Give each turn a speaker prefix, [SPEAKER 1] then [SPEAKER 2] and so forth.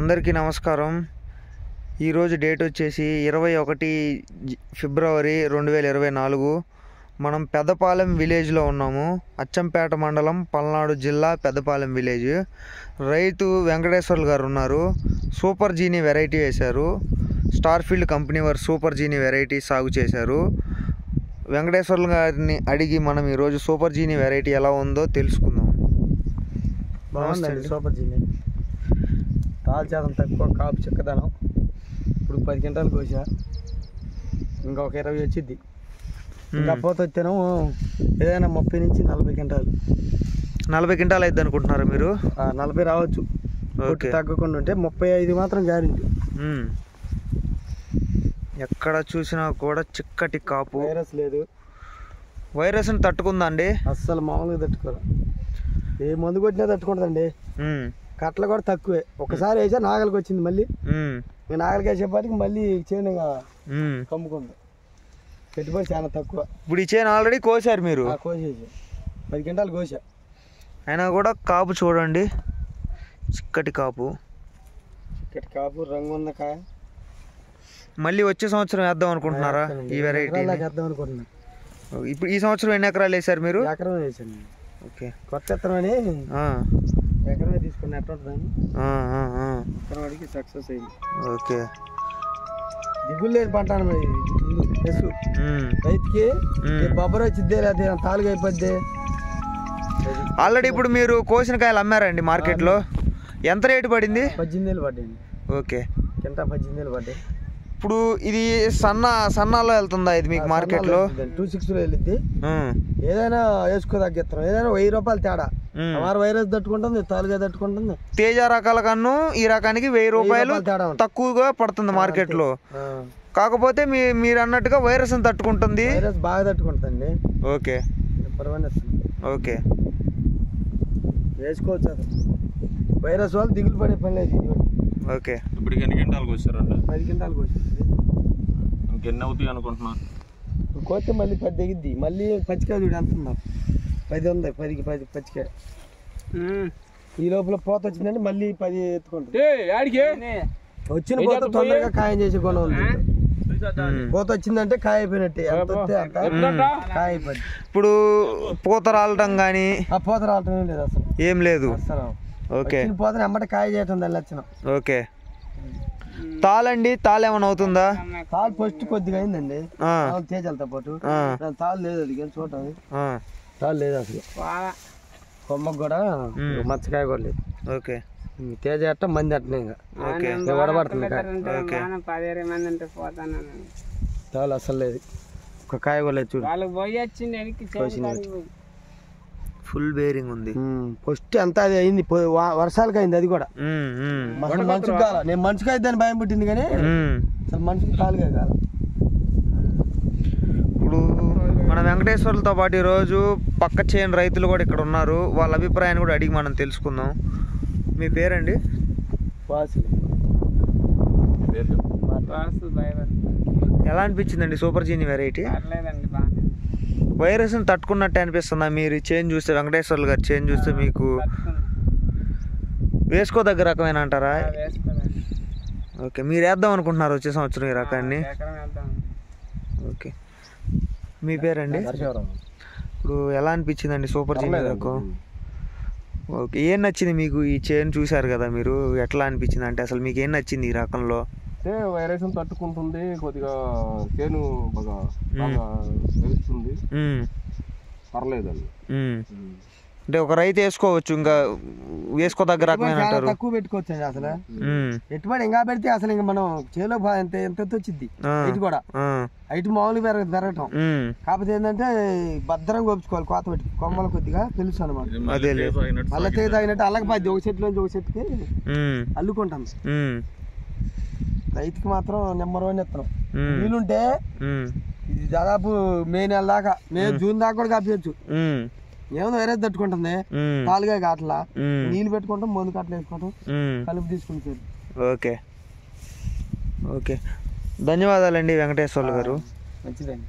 [SPEAKER 1] అందరికీ నమస్కారం. ఈరోజు డేట్ వచ్చేసి ఇరవై ఒకటి ఫిబ్రవరి రెండు వేల ఇరవై నాలుగు. మనం పెద్దపాలెం విలేజ్లో ఉన్నాము. అచ్చంపేట మండలం పల్నాడు జిల్లా పెద్దపాలెం విలేజ్. రైతు వెంకటేశ్వర్లు గారు ఉన్నారు. సూపర్ జీని వెరైటీ వేశారు. స్టార్ ఫీల్డ్ కంపెనీ వారు సూపర్ జీని వెరైటీ సాగు చేశారు. వెంకటేశ్వర్లు గారిని అడిగి మనం ఈరోజు సూపర్ జీని వెరైటీ ఎలా ఉందో తెలుసుకుందాం.
[SPEAKER 2] బాగుందండి. సూపర్ జీని. తాల్ శాతం తక్కువ కాపు చిక్కదనం. ఇప్పుడు పది క్వింటాలు కోసా ఇంకా ఒక ఇరవై వచ్చింది ఇంకా. పోత వచ్చాను ఏదైనా ముప్పై నుంచి నలభై క్వింటాలు
[SPEAKER 1] నలభై క్వింటాలు అయిద్ది అనుకుంటున్నారా మీరు?
[SPEAKER 2] ఆ, నలభై రావచ్చు.
[SPEAKER 1] ఓకే.
[SPEAKER 2] తగ్గకుండా ఉంటే ముప్పై ఐదు మాత్రం గ్యారెంటీ.
[SPEAKER 1] ఎక్కడ చూసినా కూడా చిక్కటి కాపు.
[SPEAKER 2] వైరస్ లేదు.
[SPEAKER 1] వైరస్ని తట్టుకుందా అండి?
[SPEAKER 2] అస్సలు మామూలుగా తట్టుకోరు. ఏ మందు కొట్టినా తట్టుకుంటుందండి. కట్టలు కూడా తక్కువే. ఒకసారి వేసా నాగలికి వచ్చింది మళ్ళీ. నాగలికి వేసేపాటికి మళ్ళీ చేను. కమ్ముకుంది. పెట్టుబడి చాలా తక్కువ.
[SPEAKER 1] ఇప్పుడు ఈ చేను ఆల్రెడీ కోసారు మీరు?
[SPEAKER 2] కోసేసి. పది క్వింటాలు కోసా.
[SPEAKER 1] అయినా కూడా కాపు చూడండి. చిక్కటి కాపు.
[SPEAKER 2] ఇక్కడ కాపు రంగు ఉన్న కాయ.
[SPEAKER 1] మళ్ళీ వచ్చే సంవత్సరం వేద్దాం అనుకుంటున్నారా ఈ వెరైటీ
[SPEAKER 2] వేద్దాం అనుకుంటున్నా.
[SPEAKER 1] ఇప్పుడు ఈ సంవత్సరం ఎన్ని ఎకరాలు వేసారు మీరు?
[SPEAKER 2] ఎకరం వేసాను
[SPEAKER 1] ఓకే.
[SPEAKER 2] కొత్త ఎత్తనం అని. ఎకరమే తీసుకుని ఎట్లా ఉంటుందని
[SPEAKER 1] ఆ, ఆ, ఆ.
[SPEAKER 2] ఎకరం అడిగి సక్సెస్ అయింది.
[SPEAKER 1] ఓకే.
[SPEAKER 2] దిగులు లేని పంట. రైతుకి బొబ్బర వచ్చిద్దే లేదా తాలుగా అయిపోద్ది?
[SPEAKER 1] ఆల్రెడీ ఇప్పుడు మీరు కోసిన కాయలు అమ్మారండి మార్కెట్లో. ఎంత రేటు పడింది?
[SPEAKER 2] పద్దెనిమిది వేలు పడ్డాయి
[SPEAKER 1] ఓకే.
[SPEAKER 2] కింట పద్దెనిమిది వేలు పడ్డాయి.
[SPEAKER 1] ఇప్పుడు ఇది సన్న సన్నాలో వెళ్తుందా ఇది మీకు మార్కెట్లో?
[SPEAKER 2] టూ సిక్స్లో వెళ్ళిద్ది
[SPEAKER 1] ఉమ్,
[SPEAKER 2] ఏదైనా వేసుకోదగ్గ ఇత్తనం ఏదైనా వెయ్యి రూపాయలు తేడా. వైరస్ తట్టుకుంటుంది తాలుగా తట్టుకుంటుంది.
[SPEAKER 1] తేజ రకాల కన్ను ఈ రకానికి వెయ్యి రూపాయలు. తక్కువగా పడుతుంది మార్కెట్లో.
[SPEAKER 2] ఆ,
[SPEAKER 1] కాకపోతే మీ మీరు అన్నట్టుగా వైరస్ తట్టుకుంటుంది.
[SPEAKER 2] వైరస్ బాగా తట్టుకుంటుందండి.
[SPEAKER 1] ఓకే.
[SPEAKER 2] Number
[SPEAKER 1] okay.
[SPEAKER 2] వేసుకోవచ్చు వైరస్ వాళ్ళు దిగులు పడే పని లేదు.
[SPEAKER 1] ఓకే.
[SPEAKER 3] ఇప్పటికి ఎన్ని క్వింటాలకు వచ్చారండి?
[SPEAKER 2] పది క్వింటాలకు వచ్చింది
[SPEAKER 3] ఇంకెన్ని అవుతాయి అనుకుంటున్నా
[SPEAKER 2] కోస్తే మళ్ళీ పది దిగిద్ది మళ్ళీ పచ్చికాయ చూడు ఉందో. పది ఉంది పదికి పది పచ్చికాయ. ఈ లోపల పోత వచ్చిందంటే మళ్ళీ పది ఎత్తుకుంటుంది. వచ్చిన పోత తొందరగా కాయం చేసే గుణం ఉంది. పోత వచ్చిందంటే కాయ అయిపోయినట్టే కాయ అయిపోద్ది
[SPEAKER 1] ఇప్పుడు పూత రాలటం కానీ
[SPEAKER 2] ఆ పోత రావటం ఏం లేదు అసలు.
[SPEAKER 1] ఏం లేదు.
[SPEAKER 2] అసలు
[SPEAKER 1] ఓకే.
[SPEAKER 2] పోతని అమ్మట కాయ చేయటం దాని లక్షణం.
[SPEAKER 1] ఓకే. తాళండి తాళ ఏమైనా అవుతుందా?
[SPEAKER 2] తాలు ఫస్ట్ కొద్దిగా అయిందండి. తేజాలతో పాటు. తాలు లేదు అది కానీ చూడటం
[SPEAKER 1] ఆ,
[SPEAKER 2] తాలు లేదు అసలు. కొమ్మకు కూడా. మచ్చకాయ కూడా లేదు.
[SPEAKER 1] ఓకే.
[SPEAKER 2] తేజ అట్ట మంది అట్టనే ఇంకా. వడబడుతుంది తాలు అసలు లేదు. ఒక కాయ కూడా లేదు చూడు.
[SPEAKER 4] వాళ్ళకి పోయి వచ్చింది
[SPEAKER 1] ఫుల్ బేరింగ్ ఉంది.
[SPEAKER 2] ఫస్ట్ అంతా అది అయింది. పో- వా- వర్షాలకు అయింది అది కూడా. మనిషికి కాల. నేను మనిషికి అయితే భయం పుట్టింది కానీ. అసలు మనిషికి కాలుగా కాదు
[SPEAKER 1] ఇప్పుడు మన వెంకటేశ్వర్లతో పాటు ఈరోజు పక్క చేయని రైతులు కూడా ఇక్కడ ఉన్నారు. వాళ్ళ అభిప్రాయాన్ని కూడా అడిగి మనం తెలుసుకుందాం. మీ పేరండి? ఎలా అనిపించిందండి? Super జీని variety? వైరస్ని తట్టుకున్నట్టే అనిపిస్తుందా? మీరు చేంజ్ చూస్తే వెంకటేశ్వర్లు గారు చేంజ్ చూస్తే మీకు వేసుకోదగ్గ రకమైన అంటారా? ఓకే మీరు వేద్దాం అనుకుంటున్నారు వచ్చే సంవత్సరం ఈ రకాన్ని. ఓకే. మీ పేరండి? ఇప్పుడు ఎలా అనిపించిందండి సూపర్ జీని రకం ఓకే ఏం నచ్చింది మీకు ఈ చైన్ చూశారు కదా మీరు? ఎట్లా అనిపించింది? అంటే అసలు మీకు ఏం నచ్చింది ఈ రకంలో?
[SPEAKER 3] అంటే వైరస్ తట్టుకుంటుంది కొద్దిగా చేను బాగా బాగా తెలుస్తుంది పర్లేదండి.
[SPEAKER 1] అంటే ఒక రైతు వేసుకోవచ్చు ఇంకా వేసుకోదగ్గ రకమైన
[SPEAKER 2] చాలా
[SPEAKER 1] అంటారు.
[SPEAKER 2] తక్కువ పెట్టుకోవచ్చు అండి అసలు.
[SPEAKER 1] ఉమ్,
[SPEAKER 2] ఎట్టుబడి ఇంకా పెడితే అసలు ఇంకా మనం చేలో ఎంత ఎంత ఎత్తు వచ్చింది ఇటు కూడా. ఇటు మామూలు పెరగ పెరగటం. కాకపోతే ఏంటంటే భద్రంగా గోపించుకోవాలి కోత పెట్టి కొమ్మలు కొద్దిగా తెలుసు అనమాట
[SPEAKER 1] అదేలే.
[SPEAKER 2] మళ్ళీ తెగ తాగినట్టు అల్లకపోద్ది ఒక చెట్టు నుంచి ఒక చెట్టుకి. అల్లుకుంటాం. రైతుకి మాత్రం నెంబర్ వన్ ఇస్తాం.
[SPEAKER 1] ఉమ్,
[SPEAKER 2] వీలుంటే ఇది దాదాపు మే నెల దాకా మే జూన్ దాకా కూడా కాపించచ్చు ఏమో వేరే తట్టుకుంటుంది పాలుగా కాటలా నీళ్ళు పెట్టుకుంటాం మందు కట్టలు వేసుకుంటాం. కలుపు తీసుకుంటారు
[SPEAKER 1] ఓకే. ఓకే. ధన్యవాదాలండి వెంకటేశ్వర్లు గారు.
[SPEAKER 2] మంచిదండి.